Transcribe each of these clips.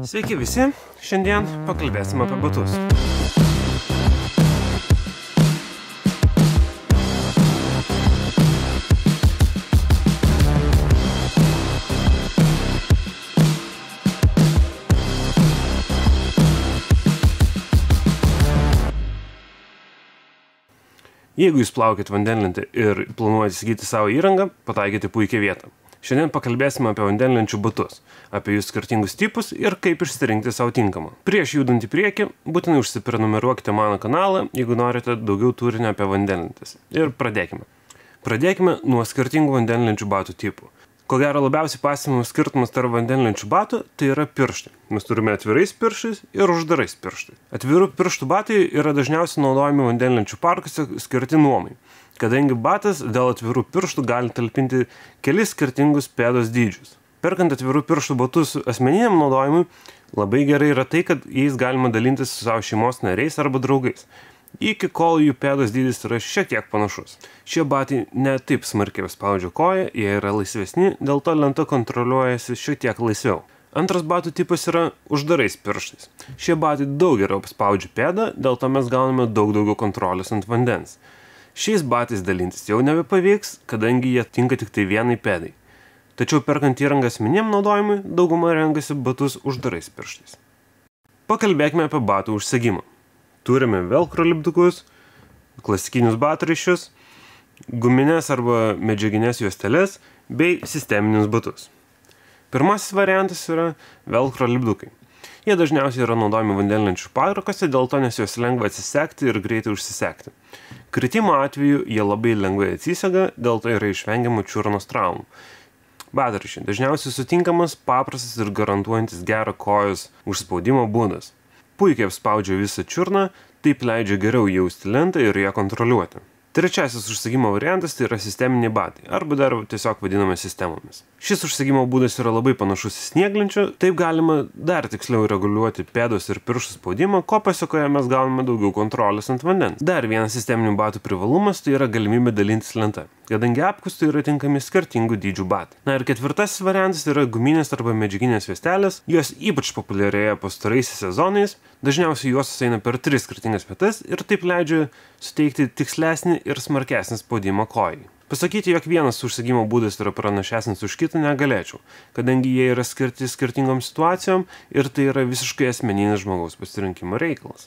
Sveiki visi, šiandien pakalbėsime apie batus. Jeigu jūs plaukit vandenlentį ir planuojate įsigyti savo įrangą, pataikite puikią vietą. Šiandien pakalbėsime apie vandenlenčių batus, apie jų skirtingus tipus ir kaip išsirinkti savo tinkamą. Prieš judant į priekį, būtinai užsiprenumeruokite mano kanalą, jeigu norite daugiau turinio apie vandenlentis. Ir pradėkime. Pradėkime nuo skirtingų vandenlenčių batų tipų. Ko gero labiausiai pasimamas skirtumas tarp vandenlenčių batų tai yra pirštai. Mes turime atvirais pirštais ir uždarais pirštais. Atvirų pirštų batai yra dažniausiai naudojami vandenlenčių parkuose skirti nuomai kadangi batas dėl atvirų pirštų gali talpinti kelis skirtingus pėdos dydžius. Perkant atvirų pirštų batus asmeniniam naudojimui, labai gerai yra tai, kad jais galima dalintis su savo šeimos nariais arba draugais. Iki kol jų pėdos dydis yra šiek tiek panašus. Šie batai ne taip smarkiai spaudžia koją, jie yra laisvesni, dėl to lenta kontroliuojasi šiek tiek laisviau. Antras batų tipas yra uždarais pirštais. Šie batai daug geriau spaudžia pėdą, dėl to mes gauname daug daugiau kontrolės ant vandens. Šiais batais dalintis jau nebepavyks, kadangi jie tinka tik tai vienai pėdai. Tačiau perkant įrangą asmeniniam naudojimui, dauguma renkasi batus uždarais pirštais. Pakalbėkime apie batų užsegimą. Turime velcro lipdukus, klasikinius batraiščius, guminės arba medžiaginės juostelės bei sisteminius batus. Pirmasis variantas yra velcro lipdukai. Jie dažniausiai yra naudojami vandenlenčių parkuose, dėl to nes juos lengva atsisekti ir greitai užsisekti. Kritimo atveju jie labai lengvai atsisega, dėl to yra išvengiama čiurnos traumų. Bataršiai dažniausiai sutinkamas, paprastas ir garantuojantis gerą kojos užspaudimo būdas. Puikiai apspaudžia visą čiurną, taip leidžia geriau jausti lentą ir ją kontroliuoti. Trečiasis užsegimo variantas tai yra sisteminiai batai, arba dar tiesiog vadiname sistemomis. Šis užsegimo būdas yra labai panašus į snieglenčių, taip galima dar tiksliau reguliuoti pėdos ir pirštų spaudimą, ko pasakoje mes gauname daugiau kontrolės ant vandens. Dar vienas sisteminių batų privalumas tai yra galimybė dalintis lenta, kadangi apkustai yra tinkami skirtingų dydžių batai. Na ir ketvirtasis variantas yra guminės arba medžiaginės juostelės, jos ypač populiarėja pastaraisiais sezonais, dažniausiai juos eina per tris skirtingas vietas ir taip leidžia suteikti tikslesnį ir smarkesnį spaudimą kojai. Pasakyti, jog vienas užsegimo būdas yra pranašesnis už kitą negalėčiau, kadangi jie yra skirti skirtingom situacijom ir tai yra visiškai asmeninis žmogaus pasirinkimo reikalas.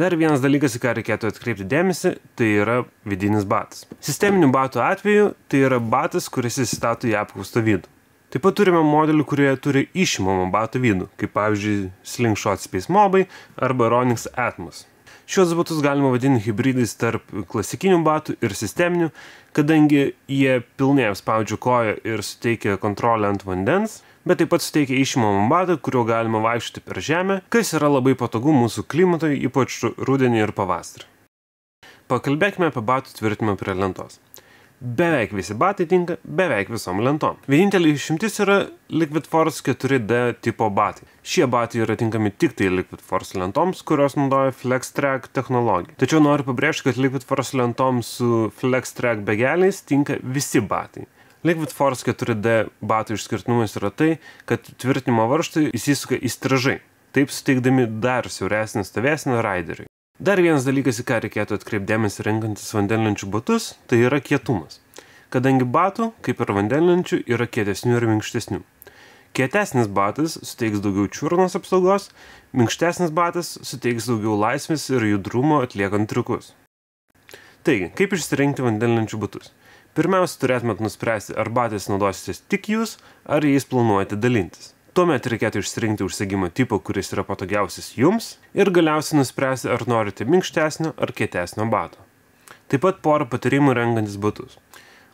Dar vienas dalykas, į ką reikėtų atkreipti dėmesį, tai yra vidinis batas. Sisteminių batų atveju tai yra batas, kuris įsistato į apkaustą vidų. Taip pat turime modelių, kurie turi išimamą batų vidų, kaip pavyzdžiui Slingshot Space Mobai arba Ronix Atmos. Šios batus galima vadinti hybridais tarp klasikinių batų ir sisteminių, kadangi jie pilnai apspaudžia koją ir suteikia kontrolę ant vandens, bet taip pat suteikia išimamą batą, kuriuo galima vaikščioti per žemę, kas yra labai patogu mūsų klimatui, ypač rudenį ir pavasarį. Pakalbėkime apie batų tvirtinimą prie lentos. Beveik visi batai tinka beveik visom lentom. Vienintelė išimtis yra Liquid Force 4D tipo batai. Šie batai yra tinkami tik tai Liquid Force lentoms, kurios naudoja FlexTrack technologiją. Tačiau noriu pabrėžti, kad Liquid Force lentoms su FlexTrack begeliais tinka visi batai. Liquid Force 4D batų išskirtinumas yra tai, kad tvirtinimo varžtai įsisuka įstrižai, taip suteikdami dar siauresnį stovesnį raideriui. Dar vienas dalykas, į ką reikėtų atkreipdėmėsi renkantis vandenlenčių batus, tai yra kietumas. Kadangi batų, kaip ir vandenlenčių, yra kietesnių ir minkštesnių. Kietesnis batas suteiks daugiau čiurnos apsaugos, minkštesnis batas suteiks daugiau laisvės ir judrumo atliekant triukus. Taigi, kaip išsirinkti vandenlenčių batus? Pirmiausia, turėtumėt nuspręsti, ar batais naudositės tik jūs, ar jais planuojate dalintis. Tuomet reikėtų išsirinkti užsegimo tipą, kuris yra patogiausias jums ir galiausiai nuspręsti, ar norite minkštesnio ar kietesnio bato. Taip pat porą patarimų renkantis batus.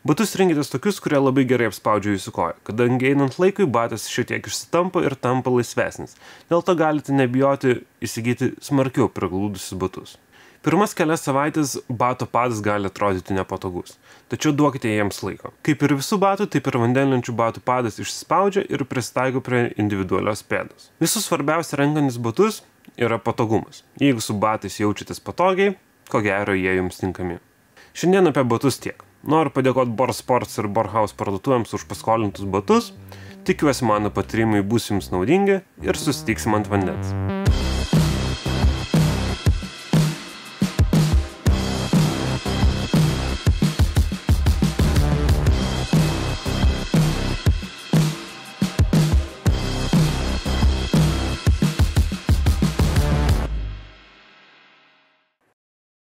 Batus rinkitės tokius, kurie labai gerai apspaudžia jūsų koją, kadangi einant laikui batas šiek tiek išsitampa ir tampa laisvesnis. Dėl to galite nebijoti įsigyti smarkiau priglūdusius batus. Pirmas kelias savaitės bato padas gali atrodyti nepatogus, tačiau duokite jiems laiko. Kaip ir visų batų, taip ir vandenlenčių batų padas išsispaudžia ir prisitaiko prie individualios pėdos. Visų svarbiausia renkantis batus yra patogumas. Jeigu su batais jaučiatės patogiai, ko gero jie jums tinkami. Šiandien apie batus tiek. Noriu padėkoti Bor Sports ir Borhaus parduotuvėms už paskolintus batus. Tikiuosi mano patarimai bus jums naudingi ir susitiksim ant vandens.